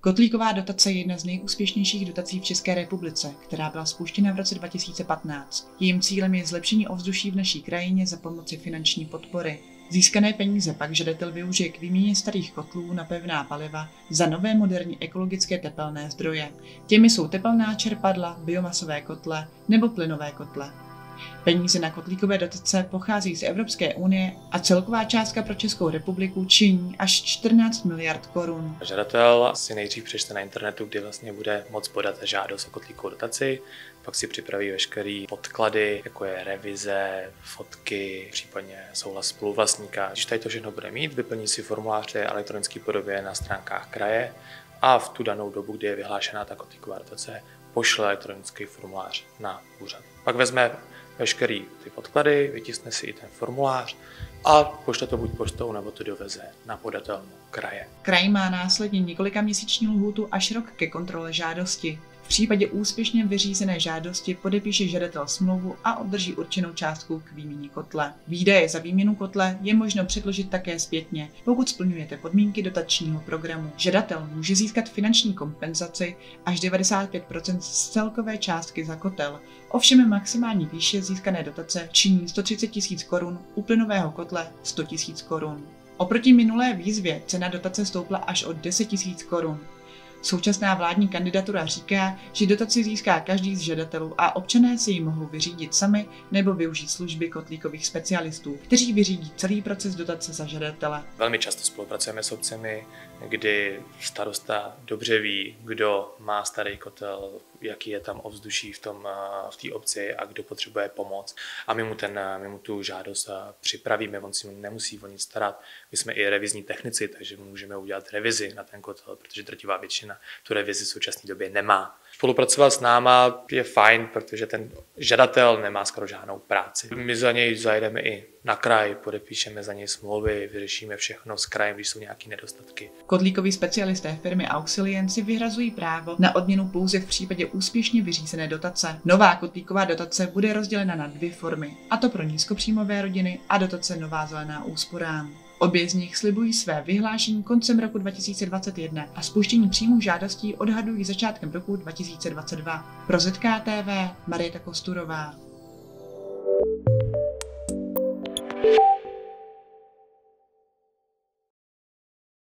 Kotlíková dotace je jedna z nejúspěšnějších dotací v České republice, která byla spuštěna v roce 2015. Jejím cílem je zlepšení ovzduší v naší krajině za pomoci finanční podpory. Získané peníze pak žadatel využije k výměně starých kotlů na pevná paliva za nové moderní ekologické tepelné zdroje. Těmi jsou tepelná čerpadla, biomasové kotle nebo plynové kotle. Peníze na kotlíkové dotace pochází z Evropské unie a celková částka pro Českou republiku činí až 14 miliard korun. Žadatel si nejdřív přečte na internetu, kdy vlastně bude moc podat žádost o kotlíkovou dotaci, pak si připraví veškeré podklady, jako je revize, fotky, případně souhlas spoluvlastníka. Když tady to všechno bude mít, vyplní si formulář v elektronické podobě na stránkách kraje a v tu danou dobu, kdy je vyhlášená ta kotlíková dotace, pošle elektronický formulář na úřad. Pak vezme veškerý ty podklady, vytisne si i ten formulář a pošle to buď poštou, nebo to doveze na podatelnu kraje. Kraj má následně několika měsíční lhůtu až rok ke kontrole žádosti. V případě úspěšně vyřízené žádosti podepíše žadatel smlouvu a obdrží určenou částku k výměně kotle. Výdaje za výměnu kotle je možno předložit také zpětně, pokud splňujete podmínky dotačního programu. Žadatel může získat finanční kompenzaci až 95% z celkové částky za kotel. Ovšem maximální výše získané dotace činí 130 000 korun, u plynového kotle 100 000 korun. Oproti minulé výzvě cena dotace stoupla až o 10 000 korun. Současná vládní kandidatura říká, že dotaci získá každý z žadatelů a občané si ji mohou vyřídit sami nebo využít služby kotlíkových specialistů, kteří vyřídí celý proces dotace za žadatele. Velmi často spolupracujeme s obcemi, kdy starosta dobře ví, kdo má starý kotel, jaký je tam ovzduší v tom v té obci a kdo potřebuje pomoc. A my mu, ten, my mu tu žádost připravíme, on si nemusí o nic starat. My jsme i revizní technici, takže můžeme udělat revizi na ten kotel, protože drtivá většina tu revizi v současné době nemá. Spolupracovat s náma je fajn, protože ten žadatel nemá skoro žádnou práci. My za něj zajdeme i na kraj, podepíšeme za něj smlouvy, vyřešíme všechno s krajem, když jsou nějaké nedostatky. Kotlíkoví specialisté firmy Auxilien si vyhrazují právo na odměnu pouze v případě úspěšně vyřízené dotace. Nová kotlíková dotace bude rozdělena na dvě formy, a to pro nízkopříjmové rodiny a dotace Nová zelená úsporám. Obě z nich slibují své vyhlášení koncem roku 2021 a spuštění příjmů žádostí odhadují začátkem roku 2022. Pro ZKTV Marieta Kosturová. thank you